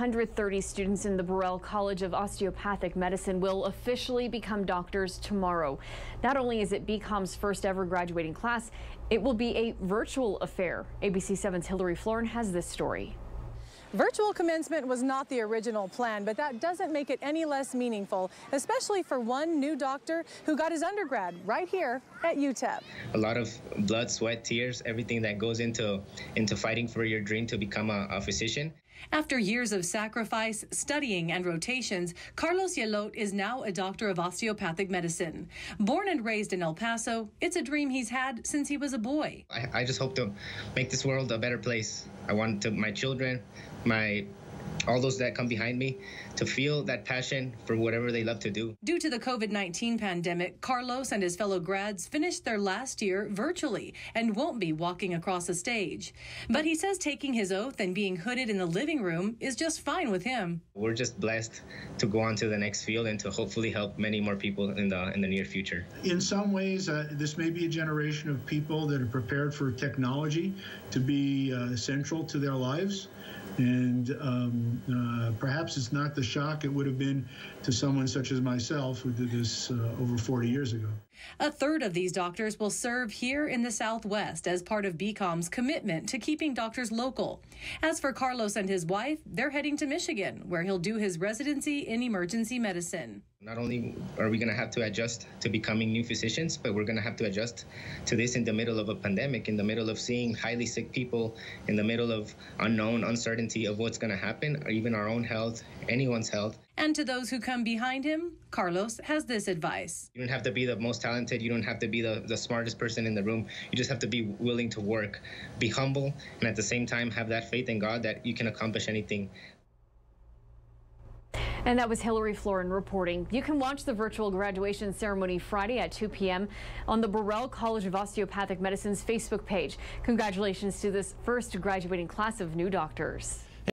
130 students in the Burrell College of Osteopathic Medicine will officially become doctors tomorrow. Not only is it BCOM's first ever graduating class, it will be a virtual affair. ABC 7's Hillary Florin has this story. Virtual commencement was not the original plan, but that doesn't make it any less meaningful, especially for one new doctor who got his undergrad right here at UTEP. A lot of blood, sweat, tears, everything that goes into into fighting for your dream to become a, a physician. After years of sacrifice, studying, and rotations, Carlos Yelot is now a doctor of osteopathic medicine. Born and raised in El Paso, it's a dream he's had since he was a boy. I, I just hope to make this world a better place. I want to my children, my all those that come behind me to feel that passion for whatever they love to do. Due to the COVID 19 pandemic, Carlos and his fellow grads finished their last year virtually and won't be walking across a stage. But he says taking his oath and being hooded in the living room is just fine with him. We're just blessed to go on to the next field and to hopefully help many more people in the in the near future. In some ways, uh, this may be a generation of people that are prepared for technology to be uh, central to their lives. And um, uh, perhaps it's not the shock it would have been to someone such as myself who did this uh, over 40 years ago. A third of these doctors will serve here in the Southwest as part of BCOM's commitment to keeping doctors local. As for Carlos and his wife, they're heading to Michigan, where he'll do his residency in emergency medicine. Not only are we going to have to adjust to becoming new physicians, but we're going to have to adjust to this in the middle of a pandemic, in the middle of seeing highly sick people, in the middle of unknown uncertainty of what's going to happen, or even our own health, anyone's health. And to those who come behind him, Carlos has this advice. You don't have to be the most talented, you don't have to be the, the smartest person in the room. You just have to be willing to work, be humble, and at the same time have that faith in God that you can accomplish anything. And that was Hillary Florin reporting. You can watch the virtual graduation ceremony Friday at 2 p.m. on the Burrell College of Osteopathic Medicine's Facebook page. Congratulations to this first graduating class of new doctors.